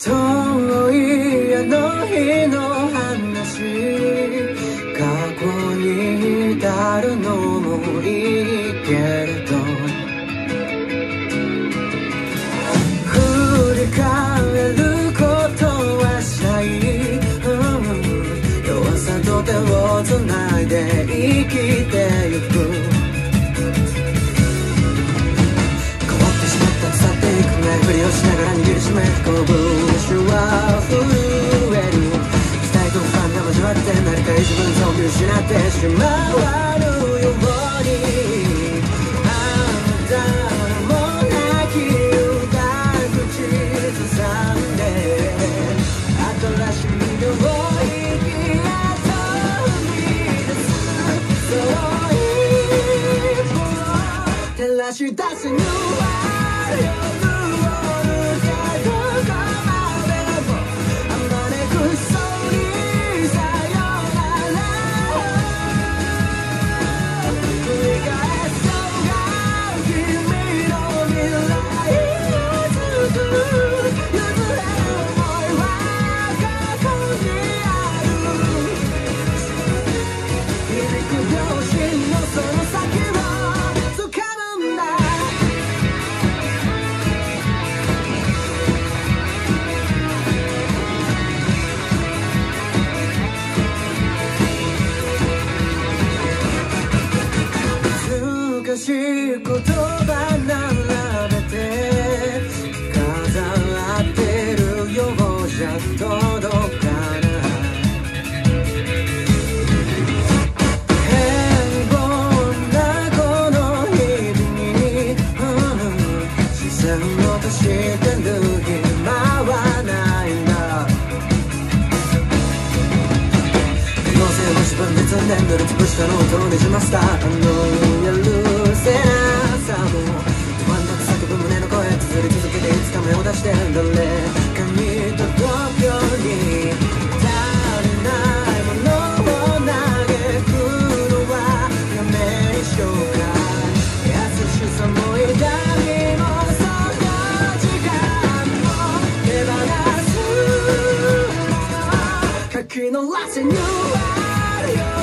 遠いあの日の話過去に至るのもいいけれど振り返ることはしない、うん、弱さと手をつないで生きてゆく。変わってしまった。腐っていく前振りをしながら握りしめ拳は震える期待と不安が交わって何か自分を見失ってしまわぬよ。うにあなたも泣き歌口ずさんで新しい領域へと踏み出すその一歩を照らし出す New World しい言葉並べて飾ってるようじゃ届かない。平凡なこの日々に、うん、視線を落としてる暇はないんだ可能性を自分で積んで塗りつぶしたノートをねじましたつか目を出して誰かに届くように足りないものを嘆くのはやめにしようか優しさも痛みもその時間も手放す書きのらせに。は夜の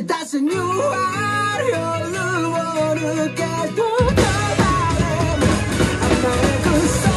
照らし出すニューワール夜を抜けと誰も甘くさ